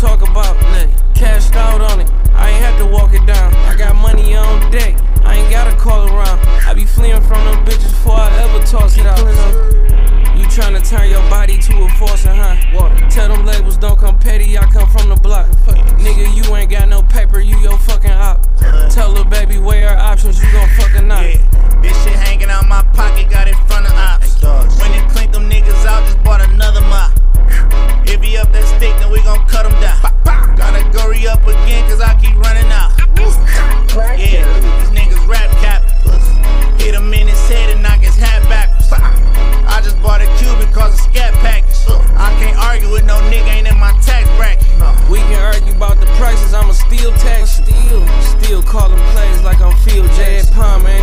talk about nothing. Cashed out on it, I ain't have to walk it down. I got money on deck, I ain't gotta call around. I be fleeing from them bitches before I ever toss it out. You tryna turn your body to a faucet, huh? Water. Tell them cut them down. Gotta hurry up again, cause I keep running out. Yeah, these niggas rap cap. Hit him in his head and knock his hat back. I just bought a cube cause a scat package. I can't argue with no nigga, ain't in my tax bracket. We can argue about the prices, I'ma steal tax. Steal, steal, calling plays like I'm Field J. man